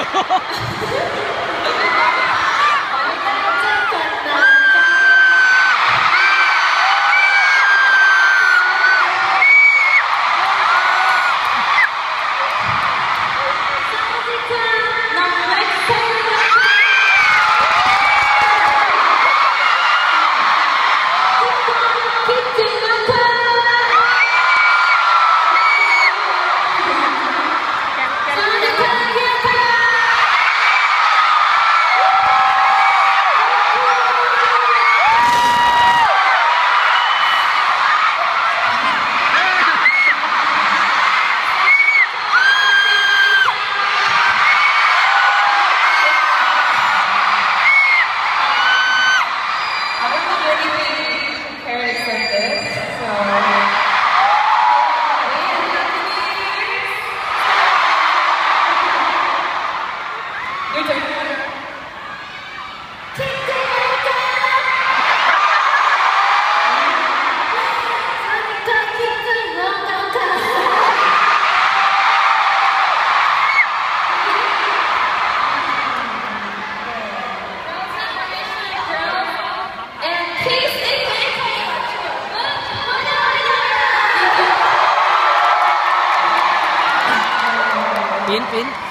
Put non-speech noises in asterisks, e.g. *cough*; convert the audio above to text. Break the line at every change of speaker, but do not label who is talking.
Oh, *laughs* Wind, Wind.